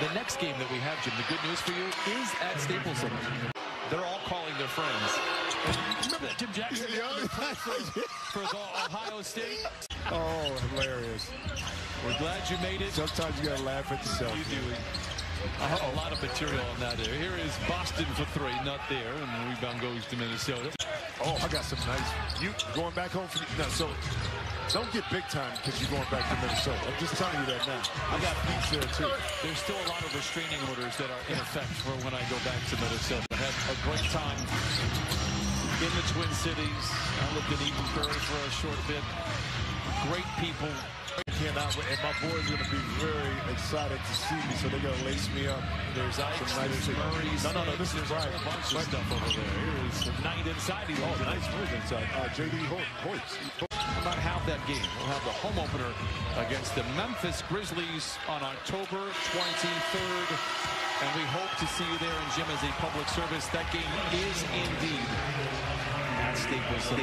The next game that we have, Jim, the good news for you is at Staples Center. They're all calling their friends. Remember that Jim Jackson for the Ohio State? Oh, hilarious. We're glad you made it. Sometimes you gotta laugh at yourself. You do. I have a lot of material on that there. Here is Boston for three, not there, and the rebound goes to Minnesota. Oh, I got some nice. You going back home for no, so don't get big time because you're going back to Minnesota. I'm just telling you that now. I got beats there too. There's still a lot of restraining orders that are in effect for when I go back to Minnesota. I had a great time in the Twin Cities. I lived in Eden Prairie for a short bit. Great people. Cannot, and my boys are going to be very excited to see me, so they're going to lace me up. There's Ike, nice there's. No, no, no, this is a bunch of stuff over there. Here's the Knight inside. Oh, nice move inside. Uh, J.D. Ho- Hoyts. About half that game. We'll have the home opener against the Memphis Grizzlies on October 23rd. And we hope to see you there. And Jim, as a public service, that game is indeed at Staples.